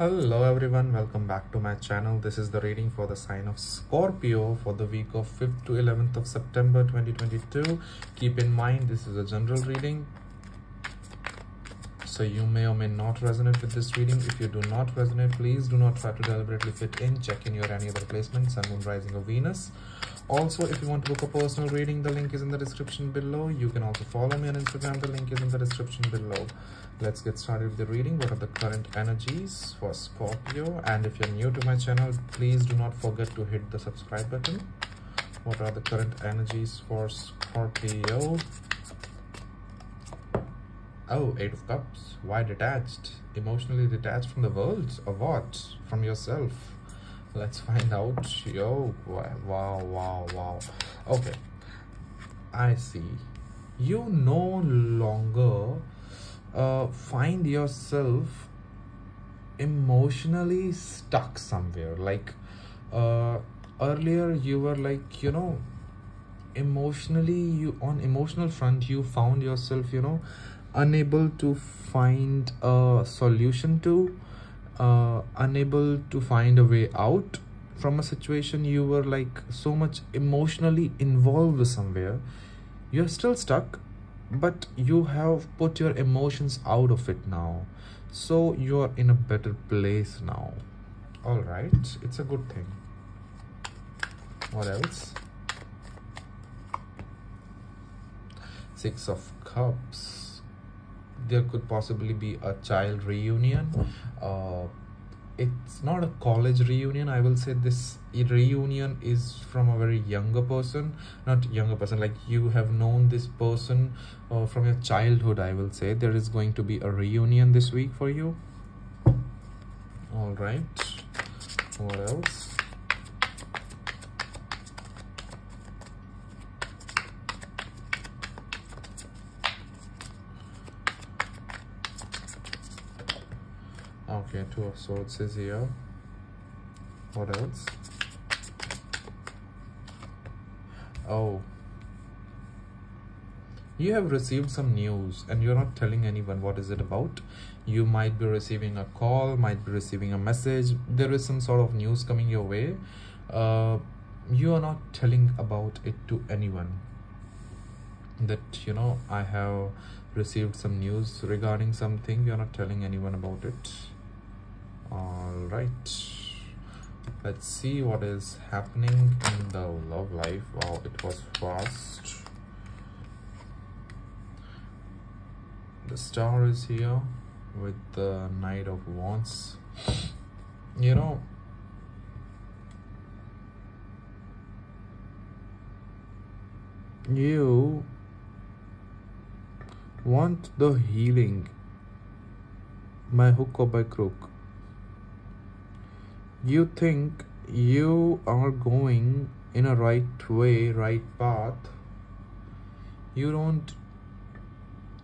hello everyone welcome back to my channel. This is the reading for the sign of scorpio for the week of 5th to 11th of september 2022 keep in mind this is a general reading so you may or may not resonate with this reading. If you do not resonate please do not try to deliberately fit in check in your any other placement sun moon rising or venus. Also if you want to book a personal reading the link is in the description below. You can also follow me on instagram. The link is in the description below. Let's get started with the reading. What are the current energies for scorpio? And if you're new to my channel please do not forget to hit the subscribe button. What are the current energies for scorpio oh eight of cups. Why detached? Emotionally detached from the world or what? From yourself. Let's find out. Yo wow wow wow. Okay. I see. You no longer uh, find yourself emotionally stuck somewhere. Like uh, earlier you were like you know emotionally you on emotional front you found yourself you know unable to find a solution to uh, unable to find a way out from a situation you were like so much emotionally involved with somewhere you're still stuck but you have put your emotions out of it now. So you're in a better place now. All right. It's a good thing. What else? Six of cups there could possibly be a child reunion. Uh, it's not a college reunion. I will say this reunion is from a very younger person not younger person like you have known this person uh, from your childhood i will say. There is going to be a reunion this week for you. All right. What else okay two of swords is here. What else? Oh. You have received some news and you're not telling anyone what is it about. You might be receiving a call might be receiving a message. There is some sort of news coming your way. Uh, you are not telling about it to anyone. That you know i have received some news regarding something. You're not telling anyone about it all right let's see what is happening in the love life. Wow it was fast. The star is here with the knight of wands. You know you want the healing. By hook or by crook you think you are going in a right way right path. You don't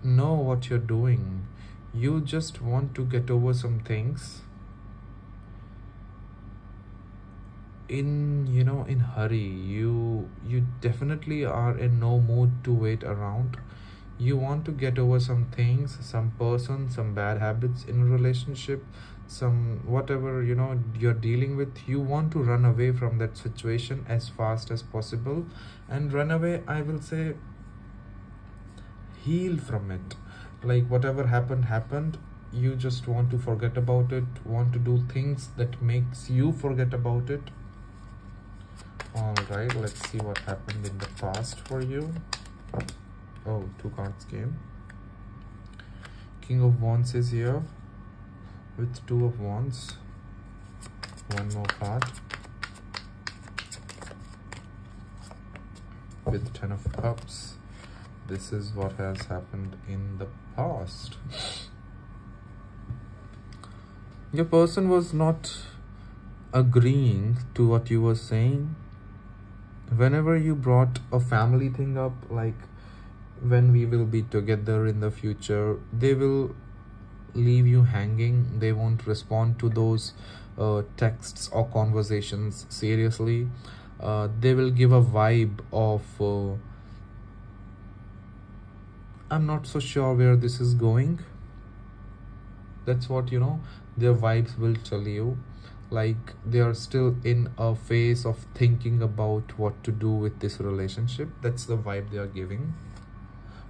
know what you're doing. You just want to get over some things. In you know in hurry. You you definitely are in no mood to wait around. You want to get over some things some person some bad habits in a relationship some whatever you know you're dealing with you want to run away from that situation as fast as possible. And run away i will say heal from it. Like whatever happened happened. You just want to forget about it want to do things that makes you forget about it. All right let's see what happened in the past for you. Oh two cards came. King of wands is here with two of wands. One more card. With ten of cups. This is what has happened in the past. Your person was not agreeing to what you were saying. Whenever you brought a family thing up like when we will be together in the future they will leave you hanging. They won't respond to those uh, texts or conversations. Seriously uh, they will give a vibe of uh, i'm not so sure where this is going. That's what you know their vibes will tell you. Like they are still in a phase of thinking about what to do with this relationship. That's the vibe they are giving.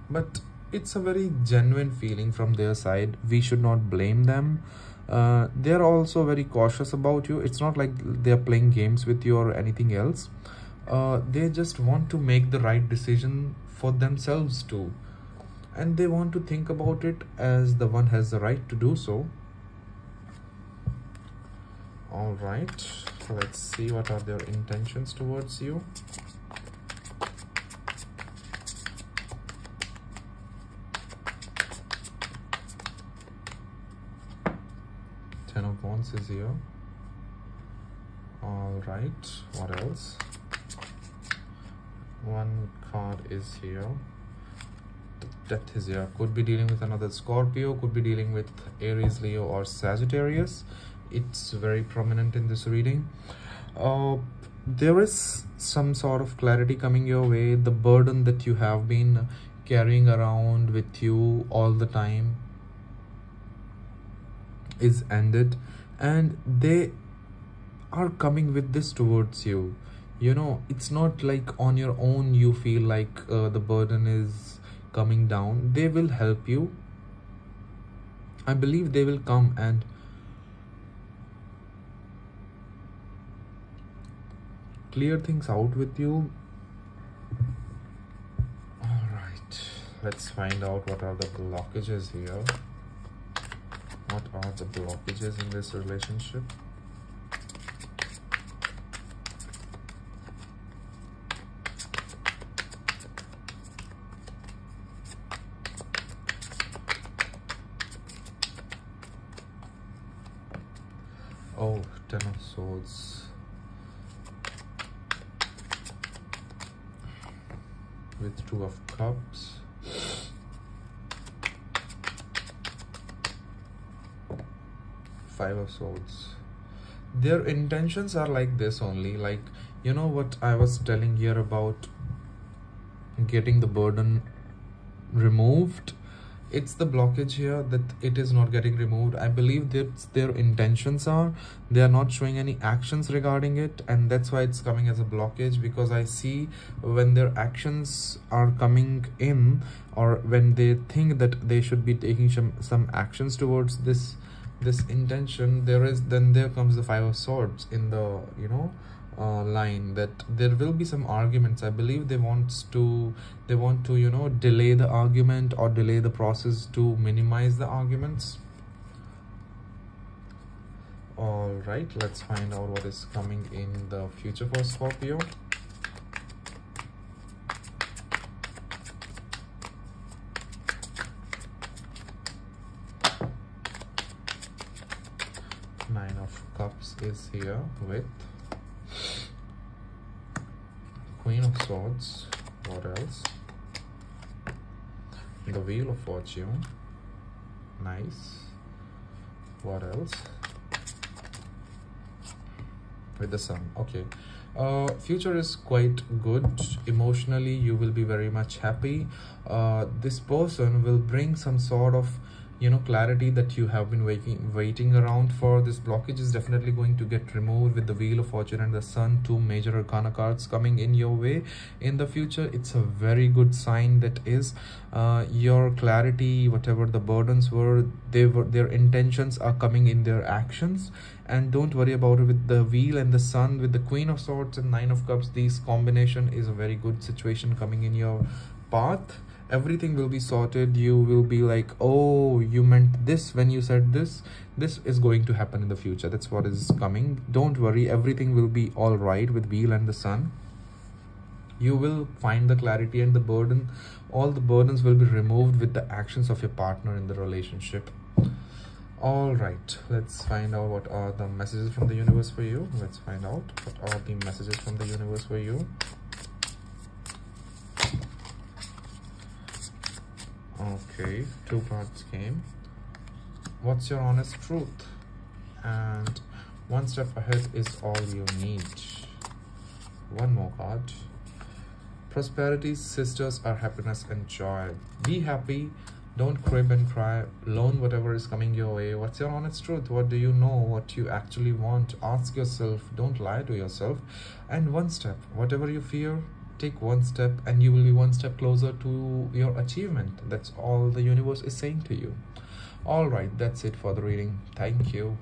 But it's a very genuine feeling from their side. We should not blame them. Uh, they're also very cautious about you. It's not like they're playing games with you or anything else. Uh, they just want to make the right decision for themselves too. And they want to think about it as the one has the right to do so. All right. So let's see what are their intentions towards you is here all right what else? One card is here. Death is here. Could be dealing with another scorpio could be dealing with aries leo or sagittarius. It's very prominent in this reading. Uh, there is some sort of clarity coming your way. The burden that you have been carrying around with you all the time is ended and they are coming with this towards you. You know it's not like on your own you feel like uh, the burden is coming down. They will help you. I believe they will come and clear things out with you. All right let's find out what are the blockages here what are the blockages in this relationship Oh, Ten of Swords. with two of cups five of swords their intentions are like this only like you know what i was telling here about getting the burden removed? It's the blockage here that it is not getting removed. I believe that their intentions are they are not showing any actions regarding it and that's why it's coming as a blockage because i see when their actions are coming in or when they think that they should be taking some some actions towards this this intention there is then there comes the five of swords in the you know uh, line that there will be some arguments. I believe they want to they want to you know delay the argument or delay the process to minimize the arguments. All right let's find out what is coming in the future for scorpio nine of cups is here with Queen of Swords. What else? The Wheel of Fortune. Nice. What else? With the Sun. Okay. Uh, future is quite good. Emotionally, you will be very much happy. Uh, this person will bring some sort of you know clarity that you have been waiting waiting around for this blockage is definitely going to get removed with the wheel of fortune and the sun two major arcana cards coming in your way in the future. It's a very good sign that is uh, your clarity whatever the burdens were they were their intentions are coming in their actions. And don't worry about it with the wheel and the sun with the queen of swords and nine of cups this combination is a very good situation coming in your path everything will be sorted. You will be like oh you meant this when you said this. This is going to happen in the future. That's what is coming. Don't worry. Everything will be all right with wheel and the sun. You will find the clarity and the burden. All the burdens will be removed with the actions of your partner in the relationship. All right. Let's find out what are the messages from the universe for you. Let's find out what are the messages from the universe for you okay two cards came. What's your honest truth? And one step ahead is all you need. One more card. Prosperity sisters are happiness and joy. Be happy. Don't crib and cry. Learn whatever is coming your way. What's your honest truth? What do you know? What you actually want? Ask yourself. Don't lie to yourself. And one step. Whatever you fear take one step and you will be one step closer to your achievement. That's all the universe is saying to you. All right that's it for the reading. Thank you